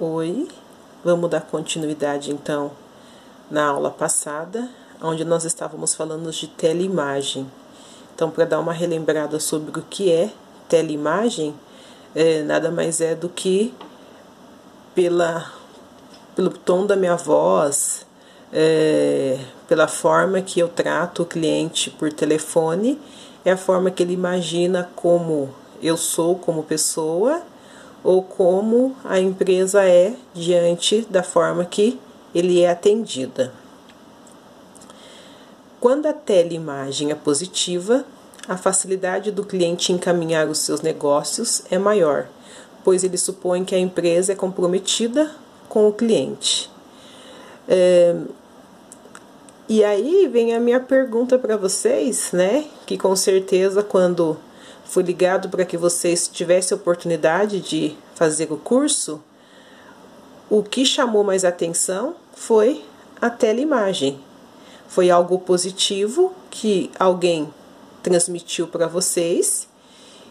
Oi, vamos dar continuidade então na aula passada, onde nós estávamos falando de teleimagem. Então, para dar uma relembrada sobre o que é teleimagem, é, nada mais é do que pela, pelo tom da minha voz, é, pela forma que eu trato o cliente por telefone, é a forma que ele imagina como eu sou como pessoa ou como a empresa é diante da forma que ele é atendida. Quando a teleimagem é positiva, a facilidade do cliente encaminhar os seus negócios é maior, pois ele supõe que a empresa é comprometida com o cliente. É, e aí vem a minha pergunta para vocês, né? Que com certeza quando foi ligado para que vocês tivessem oportunidade de fazer o curso, o que chamou mais atenção foi a teleimagem. Foi algo positivo que alguém transmitiu para vocês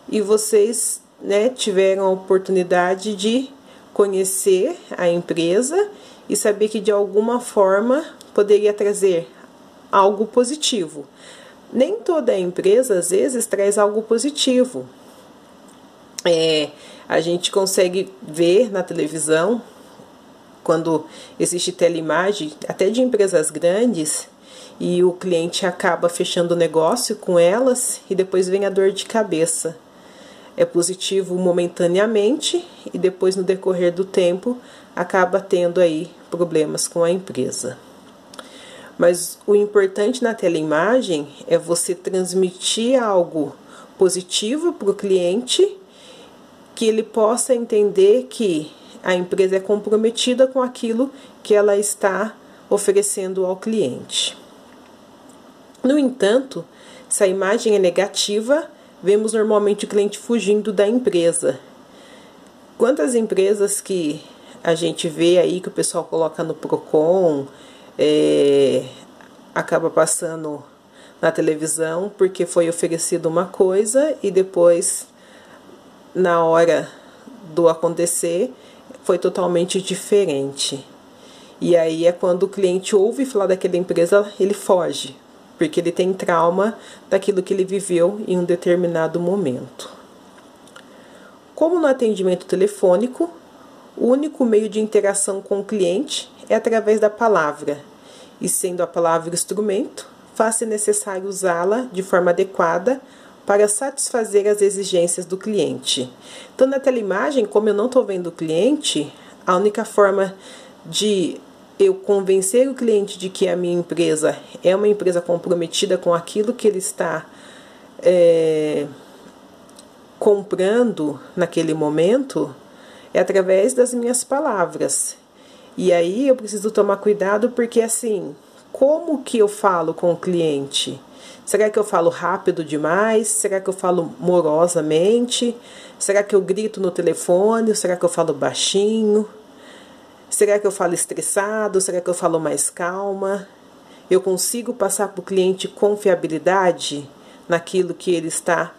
e vocês né, tiveram a oportunidade de conhecer a empresa e saber que de alguma forma poderia trazer algo positivo nem toda empresa às vezes traz algo positivo. É, a gente consegue ver na televisão quando existe teleimagem, até de empresas grandes, e o cliente acaba fechando o negócio com elas e depois vem a dor de cabeça. É positivo momentaneamente e depois no decorrer do tempo acaba tendo aí problemas com a empresa. Mas o importante na teleimagem é você transmitir algo positivo para o cliente, que ele possa entender que a empresa é comprometida com aquilo que ela está oferecendo ao cliente. No entanto, se a imagem é negativa, vemos normalmente o cliente fugindo da empresa. Quantas empresas que a gente vê aí que o pessoal coloca no Procon, é, acaba passando na televisão porque foi oferecido uma coisa e depois, na hora do acontecer, foi totalmente diferente. E aí é quando o cliente ouve falar daquela empresa, ele foge, porque ele tem trauma daquilo que ele viveu em um determinado momento. Como no atendimento telefônico, o único meio de interação com o cliente é através da palavra, e sendo a palavra instrumento, faz-se necessário usá-la de forma adequada para satisfazer as exigências do cliente. Então, na teleimagem, como eu não estou vendo o cliente, a única forma de eu convencer o cliente de que a minha empresa é uma empresa comprometida com aquilo que ele está é, comprando naquele momento é através das minhas palavras. E aí eu preciso tomar cuidado porque assim, como que eu falo com o cliente? Será que eu falo rápido demais? Será que eu falo morosamente? Será que eu grito no telefone? Será que eu falo baixinho? Será que eu falo estressado? Será que eu falo mais calma? Eu consigo passar para o cliente confiabilidade naquilo que ele está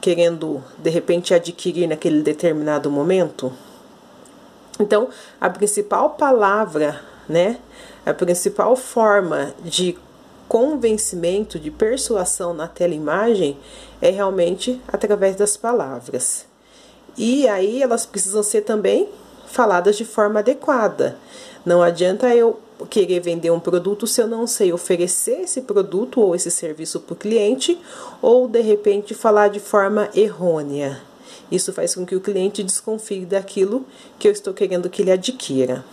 querendo de repente adquirir naquele determinado momento? Então, a principal palavra, né, a principal forma de convencimento, de persuasão na teleimagem é realmente através das palavras. E aí elas precisam ser também faladas de forma adequada. Não adianta eu querer vender um produto se eu não sei oferecer esse produto ou esse serviço para o cliente, ou de repente falar de forma errônea. Isso faz com que o cliente desconfie daquilo que eu estou querendo que ele adquira.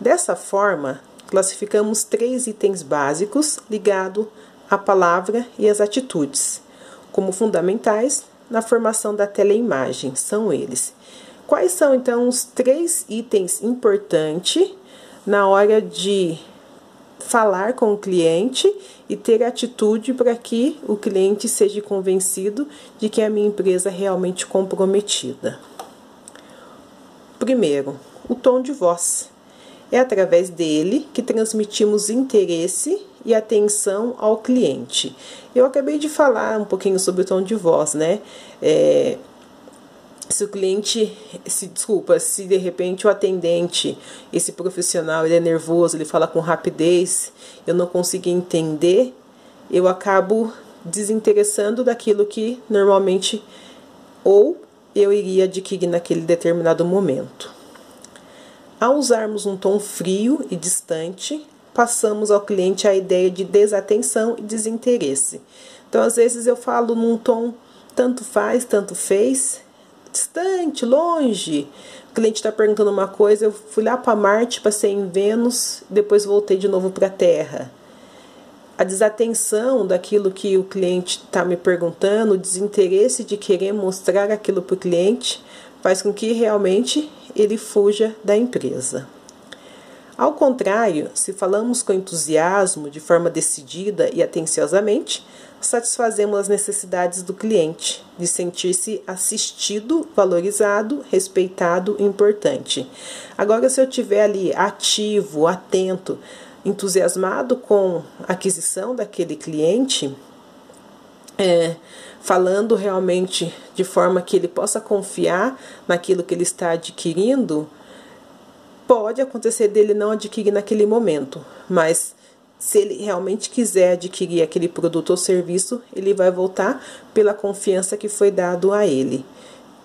Dessa forma, classificamos três itens básicos ligados à palavra e às atitudes, como fundamentais na formação da teleimagem. São eles. Quais são então os três itens importantes na hora de falar com o cliente e ter atitude para que o cliente seja convencido de que a minha empresa é realmente comprometida. Primeiro, o tom de voz. É através dele que transmitimos interesse e atenção ao cliente. Eu acabei de falar um pouquinho sobre o tom de voz, né? É, se o cliente, se desculpa, se de repente o atendente, esse profissional, ele é nervoso, ele fala com rapidez, eu não consigo entender, eu acabo desinteressando daquilo que normalmente ou eu iria adquirir naquele determinado momento. Ao usarmos um tom frio e distante, passamos ao cliente a ideia de desatenção e desinteresse. Então, às vezes eu falo num tom tanto faz, tanto fez, distante, longe. O cliente está perguntando uma coisa, eu fui lá para Marte, passei em Vênus, depois voltei de novo para a Terra. A desatenção daquilo que o cliente está me perguntando, o desinteresse de querer mostrar aquilo para o cliente, faz com que realmente ele fuja da empresa. Ao contrário, se falamos com entusiasmo, de forma decidida e atenciosamente, satisfazemos as necessidades do cliente, de sentir-se assistido, valorizado, respeitado importante. Agora, se eu estiver ali ativo, atento, entusiasmado com a aquisição daquele cliente, é, falando realmente de forma que ele possa confiar naquilo que ele está adquirindo, pode acontecer dele não adquirir naquele momento, mas se ele realmente quiser adquirir aquele produto ou serviço, ele vai voltar pela confiança que foi dado a ele.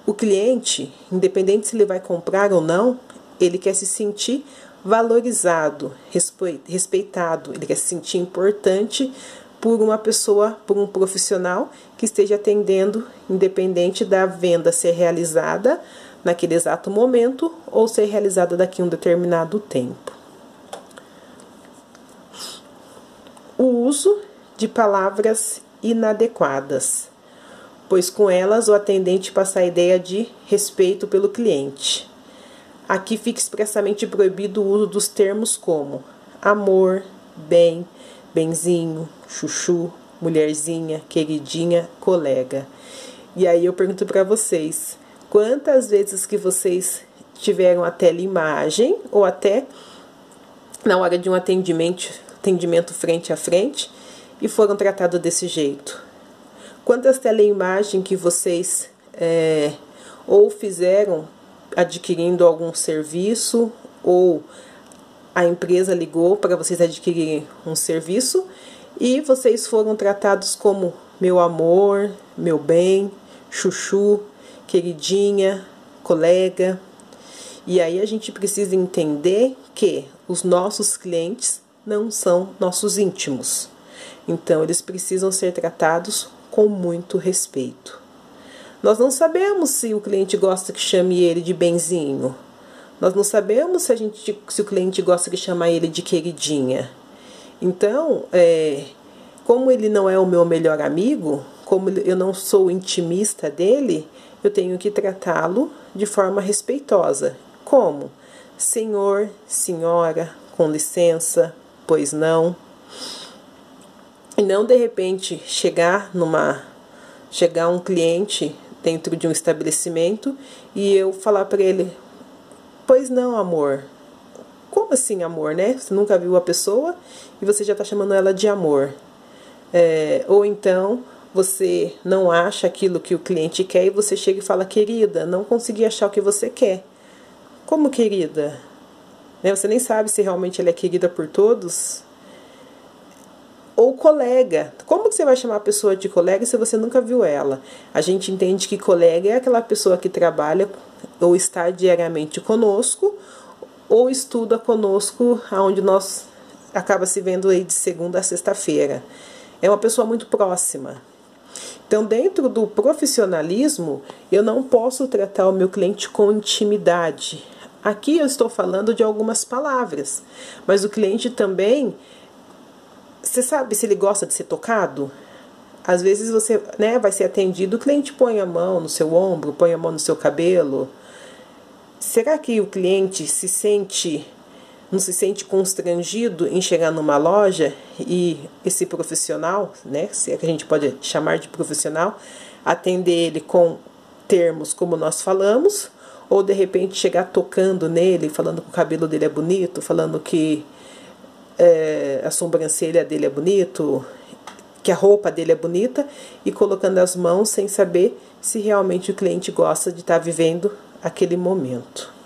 O cliente, independente se ele vai comprar ou não, ele quer se sentir valorizado, respeitado, ele quer se sentir importante por uma pessoa, por um profissional que esteja atendendo, independente da venda ser realizada naquele exato momento ou ser realizada daqui a um determinado tempo. O uso de palavras inadequadas, pois com elas o atendente passa a ideia de respeito pelo cliente. Aqui fica expressamente proibido o uso dos termos como amor, bem, benzinho, chuchu, mulherzinha, queridinha, colega. E aí eu pergunto para vocês, quantas vezes que vocês tiveram a teleimagem ou até na hora de um atendimento atendimento frente a frente e foram tratados desse jeito? Quantas teleimagens que vocês é, ou fizeram adquirindo algum serviço ou a empresa ligou para vocês adquirirem um serviço e vocês foram tratados como meu amor, meu bem, chuchu, queridinha, colega. E aí a gente precisa entender que os nossos clientes não são nossos íntimos. Então, eles precisam ser tratados com muito respeito. Nós não sabemos se o cliente gosta que chame ele de benzinho. Nós não sabemos se, a gente, se o cliente gosta que chame ele de queridinha. Então, é, como ele não é o meu melhor amigo, como eu não sou intimista dele, eu tenho que tratá-lo de forma respeitosa. Como? Senhor, senhora, com licença, pois não. E não de repente chegar numa chegar um cliente dentro de um estabelecimento e eu falar para ele: "Pois não, amor". Como assim, amor, né? Você nunca viu a pessoa e você já está chamando ela de amor. É, ou então você não acha aquilo que o cliente quer e você chega e fala: "Querida, não consegui achar o que você quer". Como querida? Né? Você nem sabe se realmente ela é querida por todos. Ou colega. Como que você vai chamar a pessoa de colega se você nunca viu ela? A gente entende que colega é aquela pessoa que trabalha ou está diariamente conosco ou estuda conosco, aonde nós acaba se vendo aí de segunda a sexta-feira. É uma pessoa muito próxima. Então, dentro do profissionalismo, eu não posso tratar o meu cliente com intimidade. Aqui eu estou falando de algumas palavras, mas o cliente também. Você sabe se ele gosta de ser tocado? Às vezes você né, vai ser atendido, o cliente põe a mão no seu ombro, põe a mão no seu cabelo. Será que o cliente se sente, não se sente constrangido em chegar numa loja e esse profissional, né, se é que a gente pode chamar de profissional, atender ele com termos como nós falamos, ou de repente chegar tocando nele, falando que o cabelo dele é bonito, falando que é, a sobrancelha dele é bonito, que a roupa dele é bonita e colocando as mãos sem saber se realmente o cliente gosta de estar vivendo aquele momento.